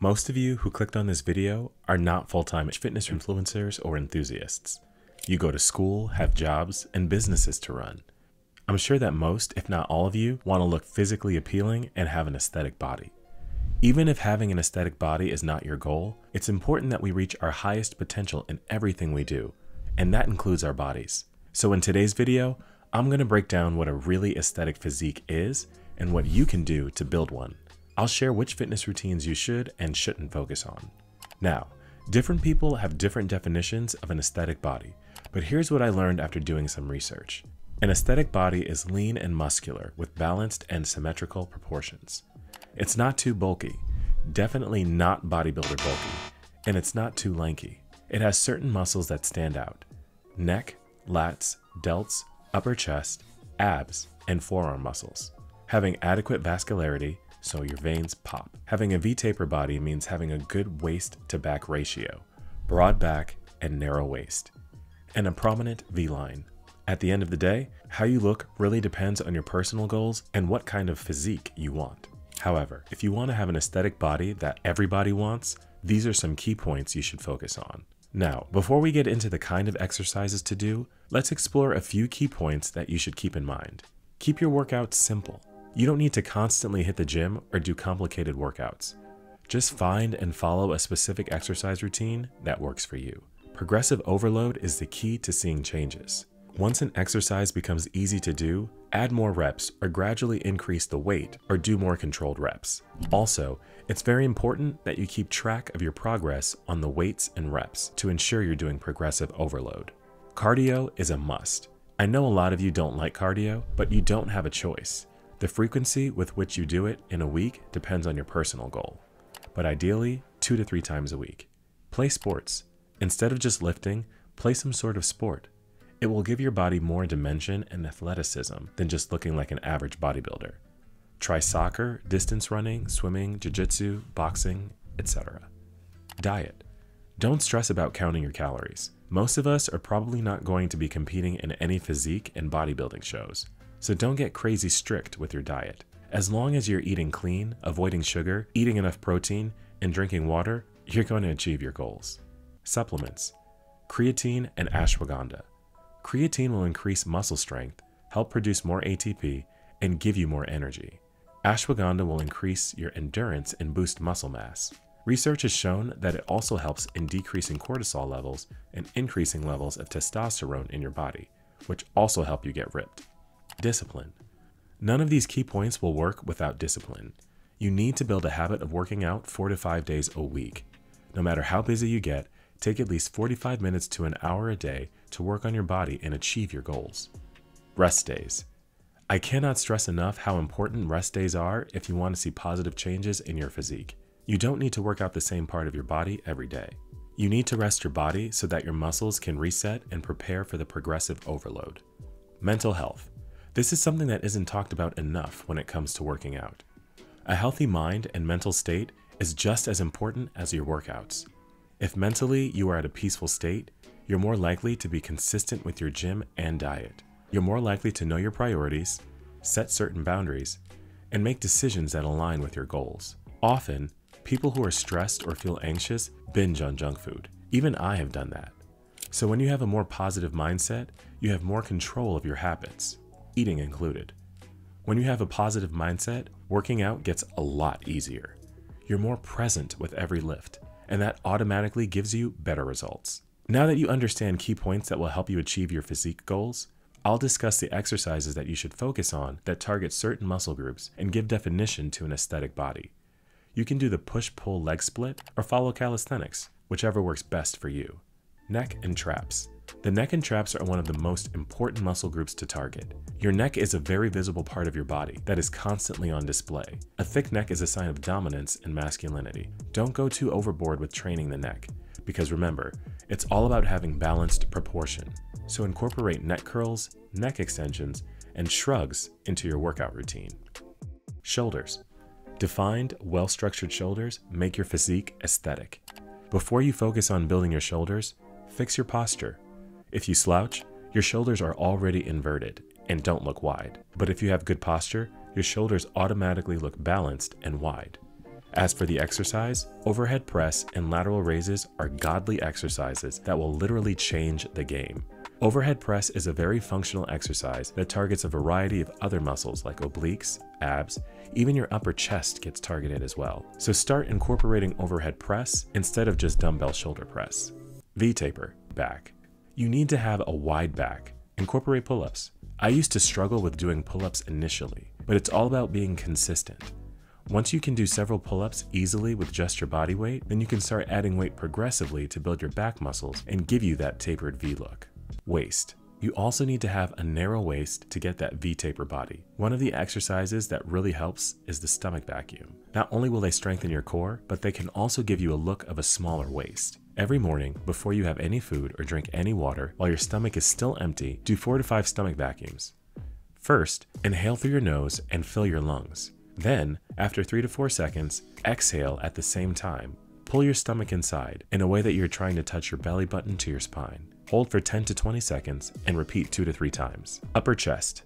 Most of you who clicked on this video are not full-time fitness influencers or enthusiasts. You go to school, have jobs, and businesses to run. I'm sure that most, if not all of you, want to look physically appealing and have an aesthetic body. Even if having an aesthetic body is not your goal, it's important that we reach our highest potential in everything we do, and that includes our bodies. So in today's video, I'm going to break down what a really aesthetic physique is and what you can do to build one. I'll share which fitness routines you should and shouldn't focus on. Now, different people have different definitions of an aesthetic body, but here's what I learned after doing some research. An aesthetic body is lean and muscular with balanced and symmetrical proportions. It's not too bulky, definitely not bodybuilder bulky, and it's not too lanky. It has certain muscles that stand out neck, lats, delts, upper chest, abs, and forearm muscles. Having adequate vascularity, so your veins pop. Having a V-taper body means having a good waist to back ratio, broad back and narrow waist, and a prominent V-line. At the end of the day, how you look really depends on your personal goals and what kind of physique you want. However, if you want to have an aesthetic body that everybody wants, these are some key points you should focus on. Now, before we get into the kind of exercises to do, let's explore a few key points that you should keep in mind. Keep your workouts simple. You don't need to constantly hit the gym or do complicated workouts. Just find and follow a specific exercise routine that works for you. Progressive overload is the key to seeing changes. Once an exercise becomes easy to do, add more reps or gradually increase the weight or do more controlled reps. Also, it's very important that you keep track of your progress on the weights and reps to ensure you're doing progressive overload. Cardio is a must. I know a lot of you don't like cardio, but you don't have a choice. The frequency with which you do it in a week depends on your personal goal, but ideally, two to three times a week. Play sports. Instead of just lifting, play some sort of sport. It will give your body more dimension and athleticism than just looking like an average bodybuilder. Try soccer, distance running, swimming, jiu-jitsu, boxing, etc. Diet. Don't stress about counting your calories. Most of us are probably not going to be competing in any physique and bodybuilding shows, so don't get crazy strict with your diet. As long as you're eating clean, avoiding sugar, eating enough protein, and drinking water, you're going to achieve your goals. Supplements. Creatine and ashwagandha. Creatine will increase muscle strength, help produce more ATP, and give you more energy. Ashwagandha will increase your endurance and boost muscle mass. Research has shown that it also helps in decreasing cortisol levels and increasing levels of testosterone in your body, which also help you get ripped. Discipline. None of these key points will work without discipline. You need to build a habit of working out four to five days a week. No matter how busy you get, take at least 45 minutes to an hour a day to work on your body and achieve your goals. Rest days. I cannot stress enough how important rest days are if you want to see positive changes in your physique. You don't need to work out the same part of your body every day. You need to rest your body so that your muscles can reset and prepare for the progressive overload. Mental health. This is something that isn't talked about enough when it comes to working out. A healthy mind and mental state is just as important as your workouts. If mentally you are at a peaceful state, you're more likely to be consistent with your gym and diet. You're more likely to know your priorities, set certain boundaries, and make decisions that align with your goals. Often, people who are stressed or feel anxious binge on junk food. Even I have done that. So when you have a more positive mindset, you have more control of your habits, eating included. When you have a positive mindset, working out gets a lot easier. You're more present with every lift, and that automatically gives you better results. Now that you understand key points that will help you achieve your physique goals, I'll discuss the exercises that you should focus on that target certain muscle groups and give definition to an aesthetic body. You can do the push-pull leg split or follow calisthenics, whichever works best for you. Neck and traps. The neck and traps are one of the most important muscle groups to target. Your neck is a very visible part of your body that is constantly on display. A thick neck is a sign of dominance and masculinity. Don't go too overboard with training the neck, because remember, it's all about having balanced proportion. So incorporate neck curls, neck extensions, and shrugs into your workout routine. Shoulders. Defined, well-structured shoulders make your physique aesthetic. Before you focus on building your shoulders, fix your posture. If you slouch, your shoulders are already inverted and don't look wide. But if you have good posture, your shoulders automatically look balanced and wide. As for the exercise, overhead press and lateral raises are godly exercises that will literally change the game. Overhead press is a very functional exercise that targets a variety of other muscles like obliques, abs, even your upper chest gets targeted as well. So start incorporating overhead press instead of just dumbbell shoulder press. V-taper, back. You need to have a wide back. Incorporate pull-ups. I used to struggle with doing pull-ups initially, but it's all about being consistent. Once you can do several pull-ups easily with just your body weight, then you can start adding weight progressively to build your back muscles and give you that tapered V look. Waist. You also need to have a narrow waist to get that V-taper body. One of the exercises that really helps is the stomach vacuum. Not only will they strengthen your core, but they can also give you a look of a smaller waist. Every morning, before you have any food or drink any water, while your stomach is still empty, do 4 to 5 stomach vacuums. First, inhale through your nose and fill your lungs. Then, after 3 to 4 seconds, exhale at the same time. Pull your stomach inside in a way that you're trying to touch your belly button to your spine. Hold for 10 to 20 seconds and repeat 2 to 3 times. Upper chest.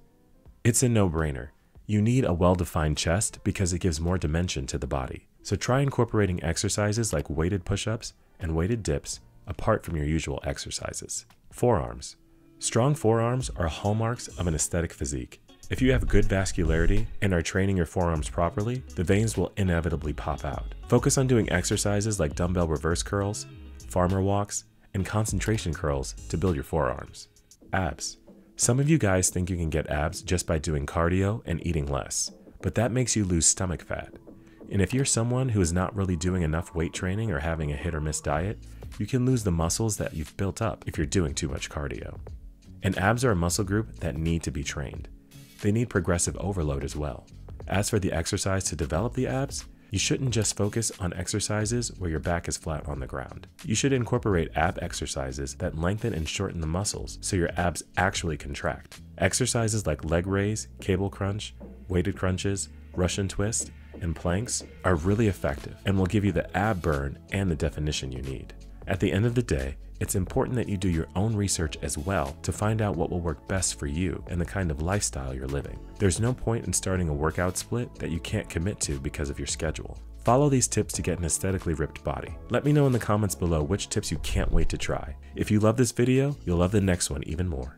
It's a no-brainer. You need a well-defined chest because it gives more dimension to the body. So try incorporating exercises like weighted push-ups and weighted dips apart from your usual exercises. Forearms. Strong forearms are hallmarks of an aesthetic physique. If you have good vascularity and are training your forearms properly, the veins will inevitably pop out. Focus on doing exercises like dumbbell reverse curls, farmer walks, and concentration curls to build your forearms. Abs. Some of you guys think you can get abs just by doing cardio and eating less, but that makes you lose stomach fat. And if you're someone who is not really doing enough weight training or having a hit or miss diet, you can lose the muscles that you've built up if you're doing too much cardio. And abs are a muscle group that need to be trained. They need progressive overload as well. As for the exercise to develop the abs, you shouldn't just focus on exercises where your back is flat on the ground. You should incorporate ab exercises that lengthen and shorten the muscles so your abs actually contract. Exercises like leg raise, cable crunch, weighted crunches, Russian twist, and planks are really effective and will give you the ab burn and the definition you need. At the end of the day, it's important that you do your own research as well to find out what will work best for you and the kind of lifestyle you're living. There's no point in starting a workout split that you can't commit to because of your schedule. Follow these tips to get an aesthetically ripped body. Let me know in the comments below which tips you can't wait to try. If you love this video, you'll love the next one even more.